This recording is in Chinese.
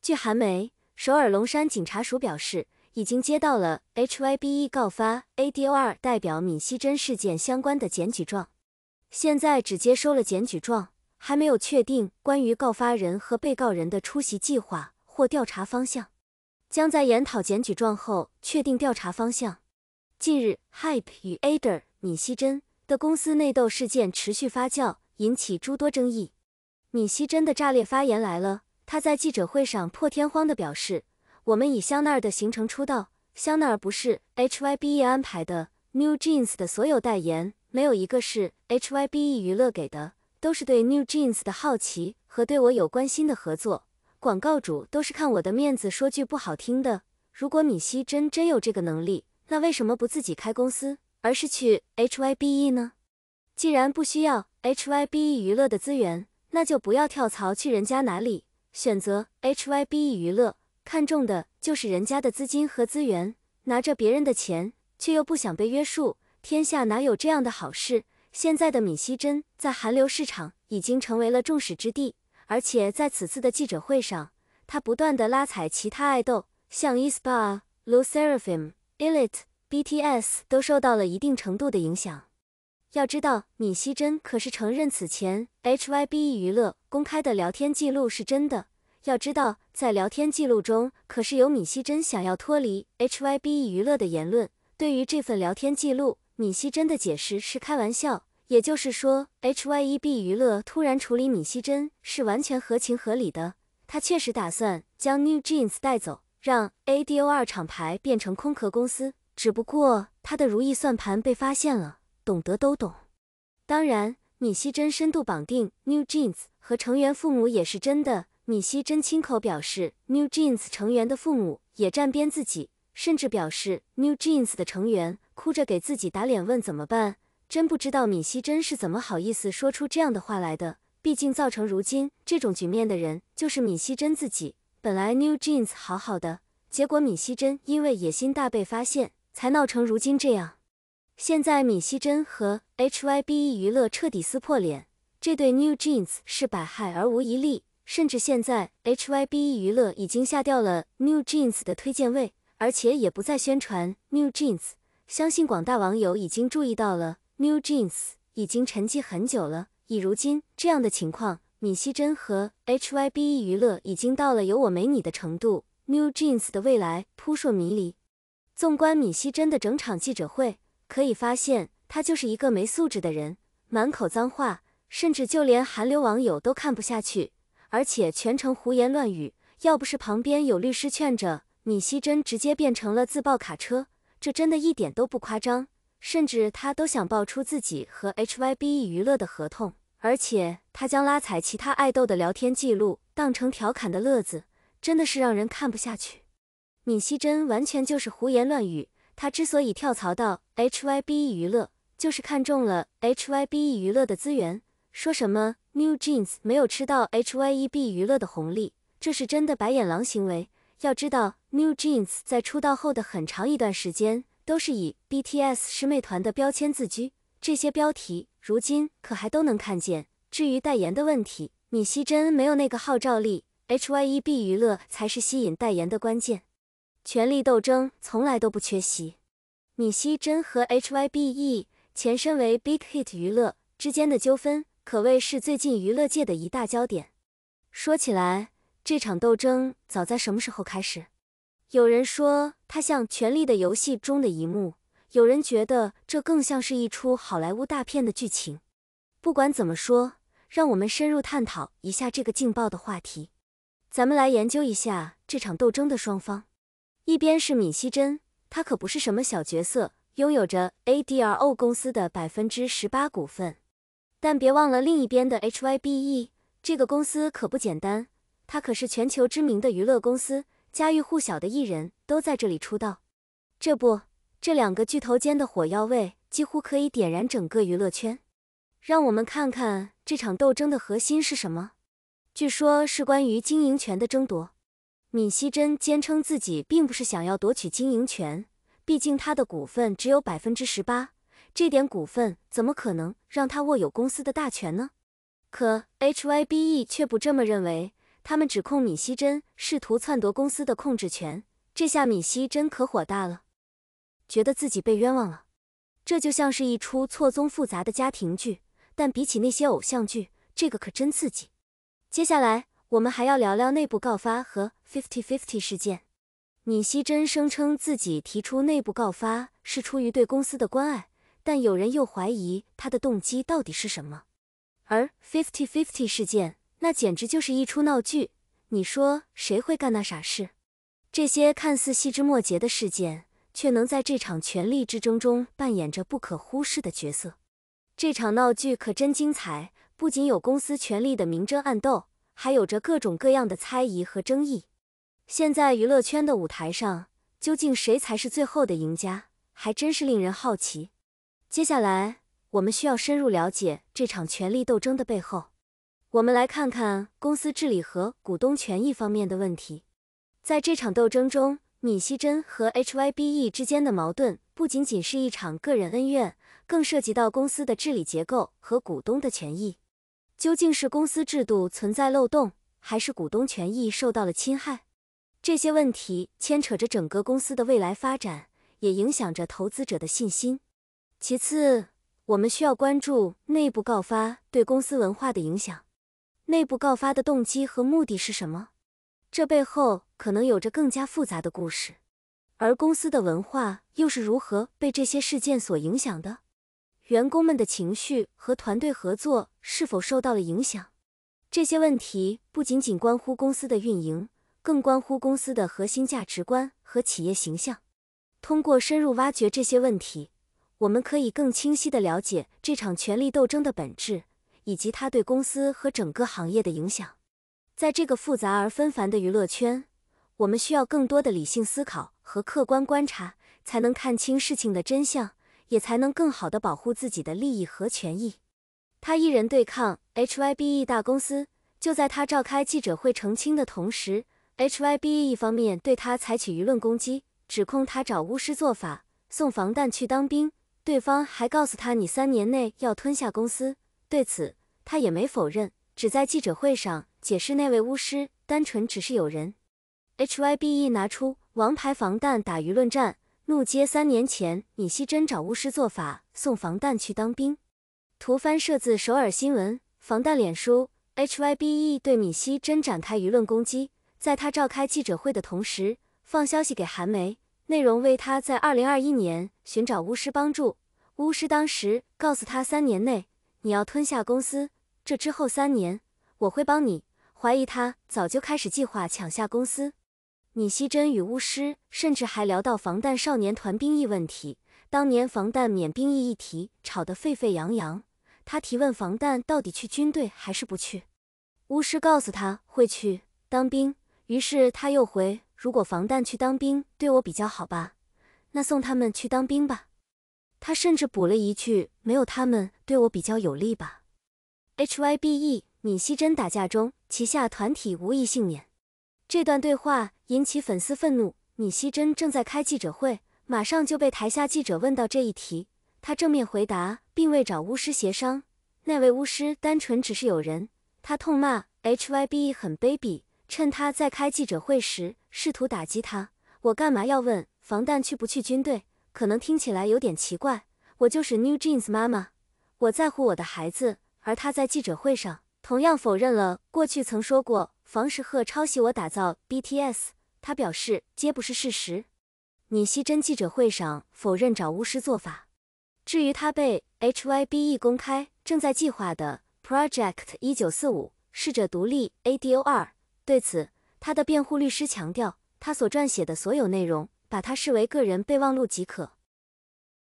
据韩媒，首尔龙山警察署表示，已经接到了 HYBE 告发 ADOR 代表闵熙珍事件相关的检举状，现在只接收了检举状，还没有确定关于告发人和被告人的出席计划或调查方向，将在研讨检举状后确定调查方向。近日，Hype 与 Ader 闵熙珍的公司内斗事件持续发酵，引起诸多争议。闵熙珍的炸裂发言来了。他在记者会上破天荒地表示：“我们以香奈儿的行程出道，香奈儿不是 HYBE 安排的，New Jeans 的所有代言没有一个是 HYBE 娱乐给的，都是对 New Jeans 的好奇和对我有关心的合作。广告主都是看我的面子，说句不好听的，如果米希真真有这个能力，那为什么不自己开公司，而是去 HYBE 呢？既然不需要 HYBE 娱乐的资源，那就不要跳槽去人家哪里。”选择 HYBE 娱乐，看重的就是人家的资金和资源，拿着别人的钱，却又不想被约束，天下哪有这样的好事？现在的闵熙珍在韩流市场已经成为了众矢之的，而且在此次的记者会上，他不断的拉踩其他爱豆，像 aespa、LE SSERAFIM、ELITE、BTS 都受到了一定程度的影响。要知道，闵熙珍可是承认此前 HYBE 娱乐公开的聊天记录是真的。要知道，在聊天记录中可是有闵熙珍想要脱离 HYBE 娱乐的言论。对于这份聊天记录，闵熙珍的解释是开玩笑，也就是说，HYBE 娱乐突然处理闵熙珍是完全合情合理的。他确实打算将 New Jeans 带走，让 ADOR 厂牌变成空壳公司。只不过他的如意算盘被发现了。懂得都懂。当然，闵熙珍深度绑定 New Jeans 和成员父母也是真的。闵熙珍亲口表示，New Jeans 成员的父母也站边自己，甚至表示 New Jeans 的成员哭着给自己打脸，问怎么办。真不知道闵熙珍是怎么好意思说出这样的话来的。毕竟造成如今这种局面的人就是闵熙珍自己。本来 New Jeans 好好的，结果闵熙珍因为野心大被发现，才闹成如今这样。现在闵熙珍和 HYBE 娱乐彻底撕破脸，这对 New Jeans 是百害而无一利。甚至现在 HYBE 娱乐已经下掉了 New Jeans 的推荐位，而且也不再宣传 New Jeans。相信广大网友已经注意到了，New Jeans 已经沉寂很久了。以如今这样的情况，闵熙珍和 HYBE 娱乐已经到了有我没你的程度，New Jeans 的未来扑朔迷离。纵观闵熙珍的整场记者会。可以发现，他就是一个没素质的人，满口脏话，甚至就连韩流网友都看不下去，而且全程胡言乱语。要不是旁边有律师劝着，闵熙珍直接变成了自爆卡车，这真的一点都不夸张。甚至他都想爆出自己和 HYBE 娱乐的合同，而且他将拉踩其他爱豆的聊天记录当成调侃的乐子，真的是让人看不下去。闵熙珍完全就是胡言乱语。他之所以跳槽到 HYBE 娱乐，就是看中了 HYBE 娱乐的资源。说什么 New Jeans 没有吃到 HYBE 娱乐的红利，这是真的白眼狼行为。要知道，New Jeans 在出道后的很长一段时间，都是以 BTS 师妹团的标签自居，这些标题如今可还都能看见。至于代言的问题，闵熙珍没有那个号召力，HYBE 娱乐才是吸引代言的关键。权力斗争从来都不缺席。闵熙珍和 HYBE 前身为 Big Hit 娱乐之间的纠纷，可谓是最近娱乐界的一大焦点。说起来，这场斗争早在什么时候开始？有人说它像《权力的游戏》中的一幕，有人觉得这更像是一出好莱坞大片的剧情。不管怎么说，让我们深入探讨一下这个劲爆的话题。咱们来研究一下这场斗争的双方。一边是闵熙珍，他可不是什么小角色，拥有着 ADRO 公司的百分之十八股份。但别忘了另一边的 HYBE，这个公司可不简单，它可是全球知名的娱乐公司，家喻户晓的艺人都在这里出道。这不，这两个巨头间的火药味几乎可以点燃整个娱乐圈。让我们看看这场斗争的核心是什么？据说是关于经营权的争夺。闵熙珍坚称自己并不是想要夺取经营权，毕竟他的股份只有百分之十八，这点股份怎么可能让他握有公司的大权呢？可 HYBE 却不这么认为，他们指控闵熙珍试图篡夺公司的控制权。这下闵熙珍可火大了，觉得自己被冤枉了。这就像是一出错综复杂的家庭剧，但比起那些偶像剧，这个可真刺激。接下来，我们还要聊聊内部告发和 Fifty Fifty 事件。闵熙珍声称自己提出内部告发是出于对公司的关爱，但有人又怀疑他的动机到底是什么。而 Fifty Fifty 事件，那简直就是一出闹剧。你说谁会干那傻事？这些看似细枝末节的事件，却能在这场权力之争中扮演着不可忽视的角色。这场闹剧可真精彩，不仅有公司权力的明争暗斗，还有着各种各样的猜疑和争议。现在娱乐圈的舞台上，究竟谁才是最后的赢家，还真是令人好奇。接下来。我们需要深入了解这场权力斗争的背后。我们来看看公司治理和股东权益方面的问题。在这场斗争中，闵熙珍和 HYBE 之间的矛盾不仅仅是一场个人恩怨，更涉及到公司的治理结构和股东的权益。究竟是公司制度存在漏洞，还是股东权益受到了侵害？这些问题牵扯着整个公司的未来发展，也影响着投资者的信心。其次，我们需要关注内部告发对公司文化的影响。内部告发的动机和目的是什么？这背后可能有着更加复杂的故事。而公司的文化又是如何被这些事件所影响的？员工们的情绪和团队合作是否受到了影响？这些问题不仅仅关乎公司的运营，更关乎公司的核心价值观和企业形象。通过深入挖掘这些问题。我们可以更清晰地了解这场权力斗争的本质，以及它对公司和整个行业的影响。在这个复杂而纷繁的娱乐圈，我们需要更多的理性思考和客观观察，才能看清事情的真相，也才能更好地保护自己的利益和权益。他一人对抗 HYBE 大公司，就在他召开记者会澄清的同时，HYBE 一方面对他采取舆论攻击，指控他找巫师做法，送防弹去当兵。对方还告诉他，你三年内要吞下公司。对此，他也没否认，只在记者会上解释那位巫师单纯只是有人。HYBE 拿出王牌防弹打舆论战，怒揭三年前尹熙珍找巫师做法，送防弹去当兵。图翻摄自首尔新闻，防弹脸书。HYBE 对闵熙珍展开舆论攻击，在他召开记者会的同时，放消息给韩媒。内容为他在二零二一年寻找巫师帮助，巫师当时告诉他三年内你要吞下公司，这之后三年我会帮你。怀疑他早就开始计划抢下公司。闵熙珍与巫师甚至还聊到防弹少年团兵役问题，当年防弹免兵役议题吵得沸沸扬扬。他提问防弹到底去军队还是不去，巫师告诉他会去当兵，于是他又回。如果防弹去当兵对我比较好吧，那送他们去当兵吧。他甚至补了一句：“没有他们对我比较有利吧。” HYBE 闵熙珍打架中，旗下团体无一幸免。这段对话引起粉丝愤怒。闵熙珍正在开记者会，马上就被台下记者问到这一题，他正面回答，并未找巫师协商。那位巫师单纯只是有人。他痛骂 HYBE 很卑鄙。趁他在开记者会时，试图打击他。我干嘛要问防弹去不去军队？可能听起来有点奇怪。我就是 New Jeans 妈妈，我在乎我的孩子。而他在记者会上同样否认了过去曾说过房石赫抄袭我打造 BTS。他表示皆不是事实。闵熙珍记者会上否认找巫师做法。至于他被 HYBE 公开正在计划的 Project 一九四五逝者独立 ADO2。对此，他的辩护律师强调，他所撰写的所有内容，把它视为个人备忘录即可。